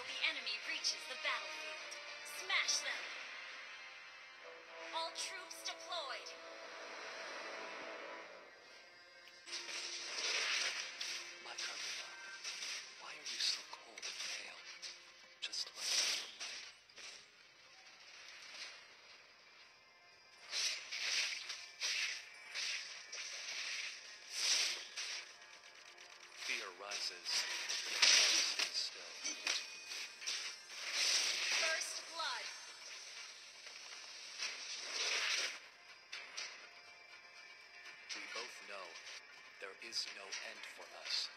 until the enemy reaches the battlefield. Smash them! All troops deployed! My Carmilla, why are you so cold and pale? Just like moonlight. Fear rises. There is no end for us.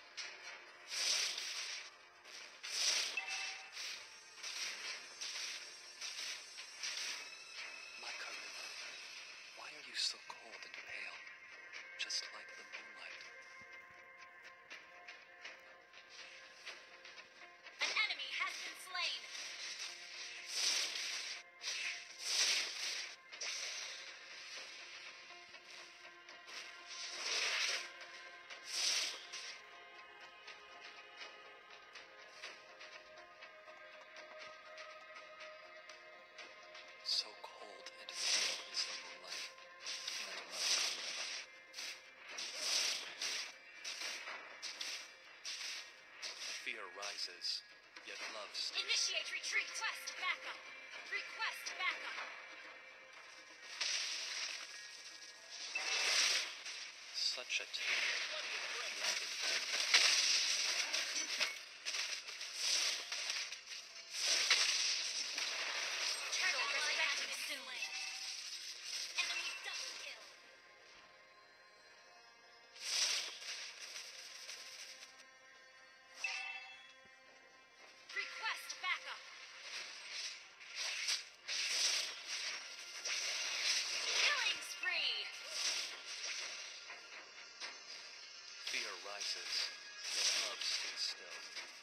Fear rises, yet love stays. Initiate retreat quest backup. Request backup. Such a tale. senses, yet love still.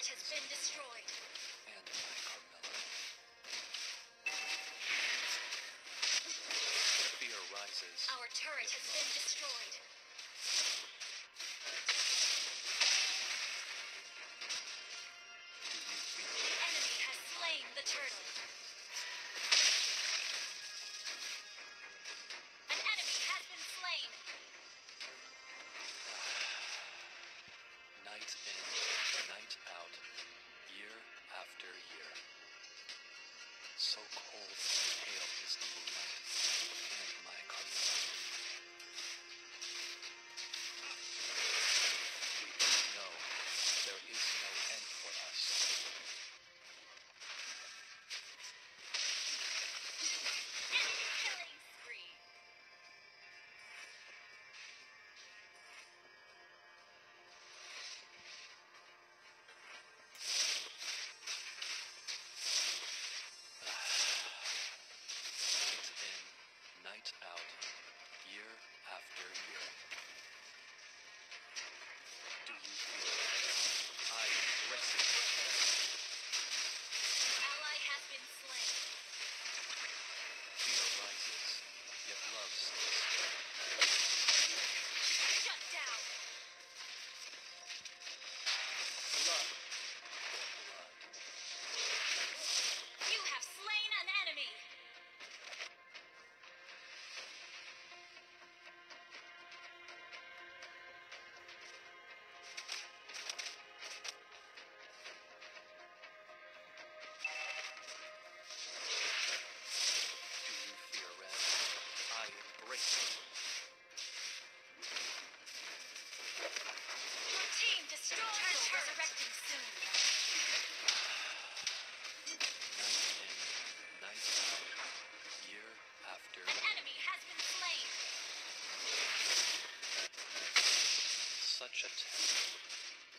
turret has been destroyed. And by Carmilla. Fear rises. Our turret has been destroyed. Such a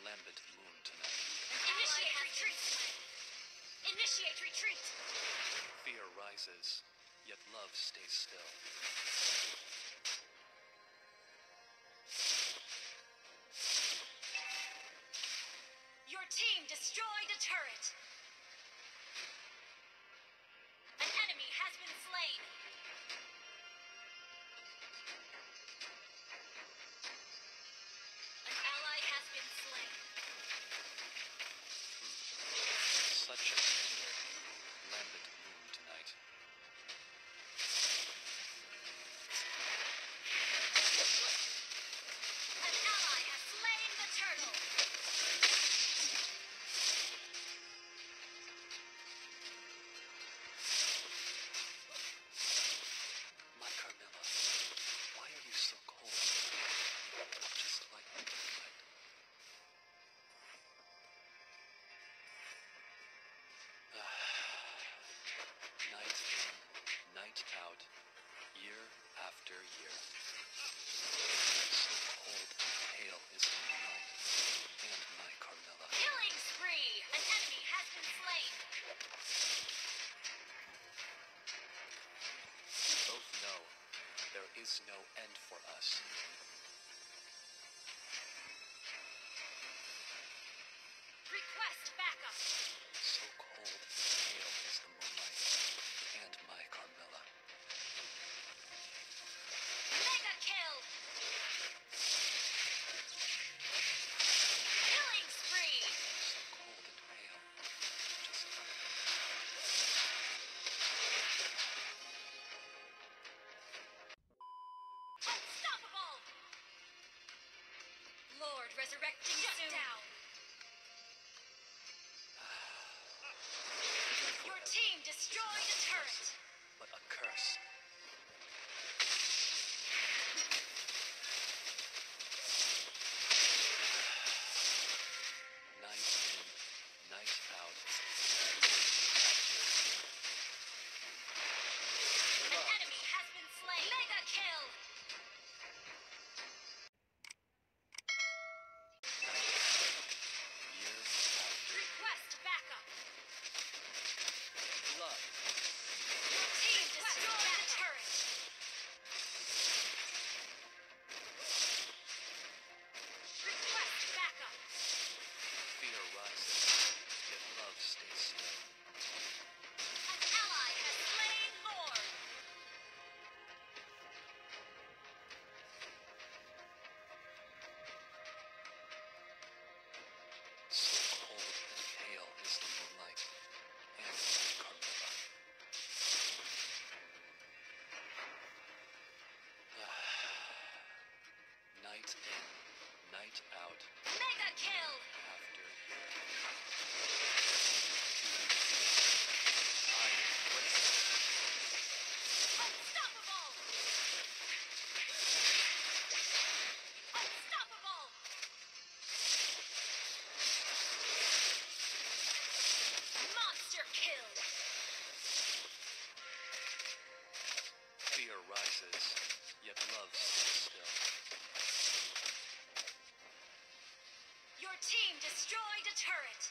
lambent moon tonight. Initiate retreat! Initiate retreat! Fear rises, yet love stays still. turret. is no end for us. destroy love. Your team destroyed a turret.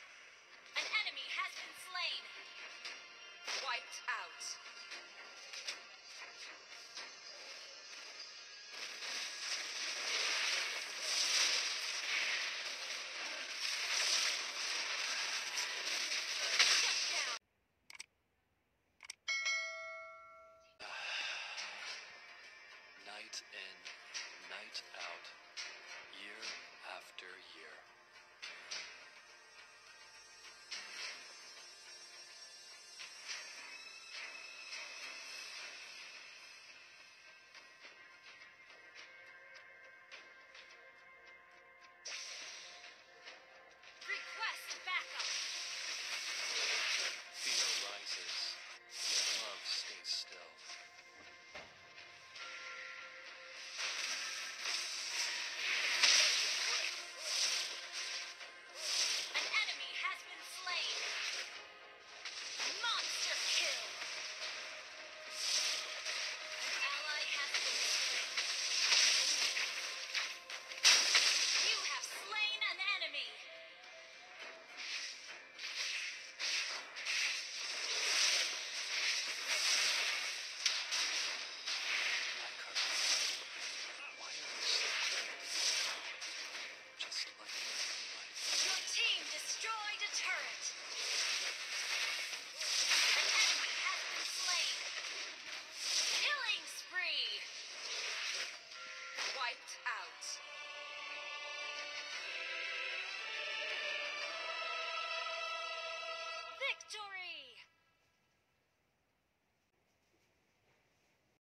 An enemy has been slain. Wiped out.